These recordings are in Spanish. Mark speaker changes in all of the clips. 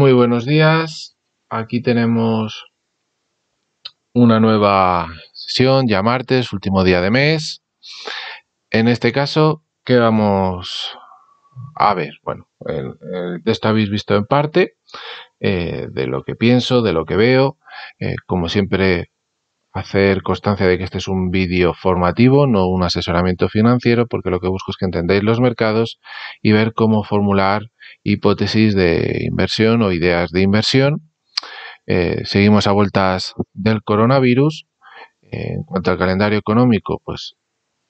Speaker 1: muy buenos días. Aquí tenemos una nueva sesión, ya martes, último día de mes. En este caso, ¿qué vamos a ver? Bueno, el, el habéis visto en parte eh, de lo que pienso, de lo que veo. Eh, como siempre, hacer constancia de que este es un vídeo formativo, no un asesoramiento financiero, porque lo que busco es que entendáis los mercados y ver cómo formular hipótesis de inversión o ideas de inversión. Eh, seguimos a vueltas del coronavirus. En cuanto al calendario económico, pues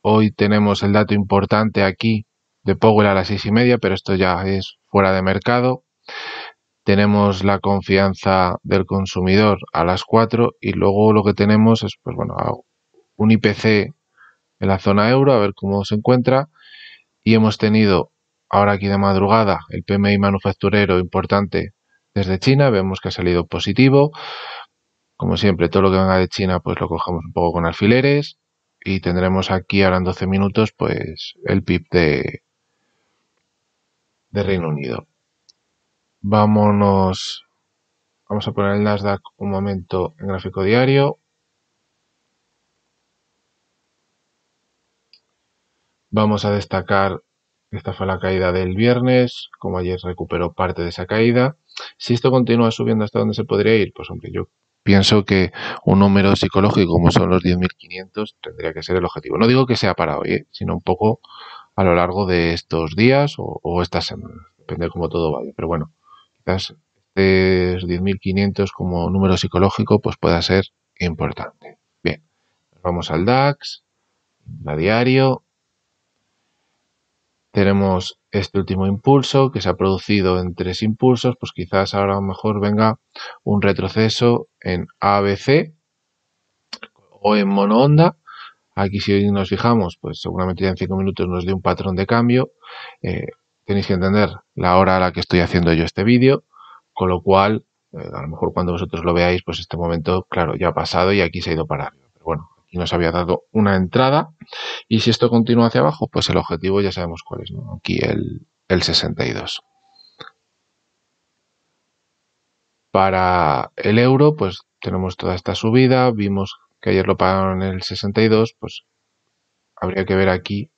Speaker 1: hoy tenemos el dato importante aquí de Powell a las seis y media, pero esto ya es fuera de mercado. Tenemos la confianza del consumidor a las 4 y luego lo que tenemos es, pues bueno, un IPC en la zona euro, a ver cómo se encuentra. Y hemos tenido ahora aquí de madrugada el PMI manufacturero importante desde China, vemos que ha salido positivo. Como siempre, todo lo que venga de China, pues lo cogemos un poco con alfileres. Y tendremos aquí ahora en 12 minutos, pues el PIB de, de Reino Unido. Vámonos. Vamos a poner el Nasdaq un momento en gráfico diario. Vamos a destacar esta fue la caída del viernes, como ayer recuperó parte de esa caída. Si esto continúa subiendo hasta donde se podría ir, pues hombre, yo pienso que un número psicológico como son los 10.500 tendría que ser el objetivo. No digo que sea para hoy, ¿eh? sino un poco a lo largo de estos días o, o estas semanas, depende de cómo todo vaya. Pero bueno, quizás este 10.500 como número psicológico pues pueda ser importante. Bien, vamos al DAX, a diario, tenemos este último impulso que se ha producido en tres impulsos, pues quizás ahora a lo mejor venga un retroceso en ABC o en mono onda. Aquí si nos fijamos, pues seguramente ya en 5 minutos nos dé un patrón de cambio. Eh, tenéis que entender la hora a la que estoy haciendo yo este vídeo, con lo cual, eh, a lo mejor cuando vosotros lo veáis, pues este momento, claro, ya ha pasado y aquí se ha ido para arriba. Pero bueno, y nos había dado una entrada. Y si esto continúa hacia abajo, pues el objetivo ya sabemos cuál es, ¿no? Aquí el, el 62. Para el euro, pues tenemos toda esta subida. Vimos que ayer lo pagaron en el 62, pues habría que ver aquí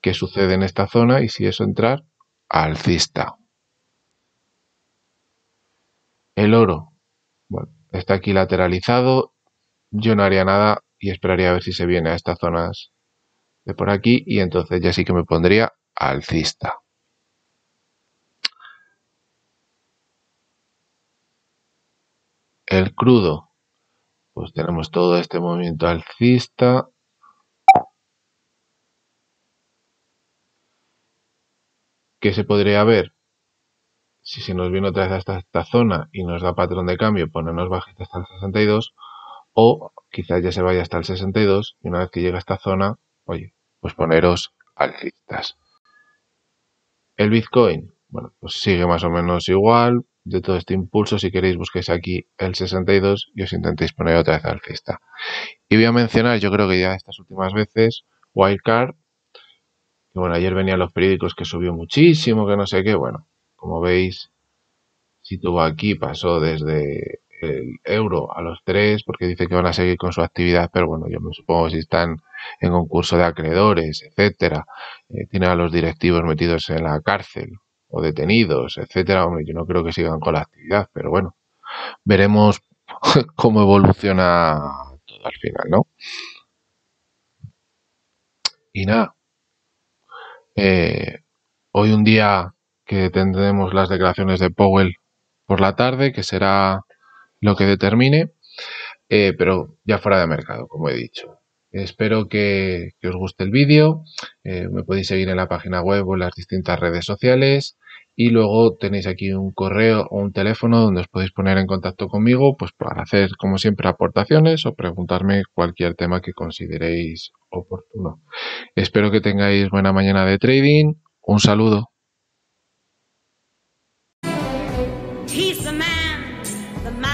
Speaker 1: qué sucede en esta zona y si eso entrar alcista. El oro, bueno, está aquí lateralizado. Yo no haría nada y esperaría a ver si se viene a estas zonas de por aquí y entonces ya sí que me pondría alcista. El crudo, pues tenemos todo este movimiento alcista. ¿Qué se podría ver? Si se nos viene otra vez hasta esta zona y nos da patrón de cambio, ponernos bajista hasta el 62 o quizás ya se vaya hasta el 62 y una vez que llegue a esta zona, oye, pues poneros alcistas. El Bitcoin, bueno, pues sigue más o menos igual. De todo este impulso, si queréis, busquéis aquí el 62 y os intentéis poner otra vez alcista. Y voy a mencionar, yo creo que ya estas últimas veces, Wildcard, que bueno, ayer venían los periódicos que subió muchísimo, que no sé qué, bueno, como veis, si tuvo aquí, pasó desde el euro a los tres porque dice que van a seguir con su actividad, pero bueno, yo me supongo si están en concurso de acreedores, etcétera, eh, tienen a los directivos metidos en la cárcel o detenidos, etcétera, hombre, yo no creo que sigan con la actividad, pero bueno, veremos cómo evoluciona todo al final, ¿no? Y nada, eh, hoy un día que tendremos las declaraciones de Powell por la tarde, que será lo que determine, eh, pero ya fuera de mercado, como he dicho. Espero que, os guste el vídeo. Eh, me podéis seguir en la página web o en las distintas redes sociales. Y luego tenéis aquí un correo o un teléfono donde os podéis poner en contacto conmigo pues para hacer, como siempre, aportaciones o preguntarme cualquier tema que consideréis oportuno. Espero que tengáis buena mañana de trading. Un saludo.
Speaker 2: The man, the man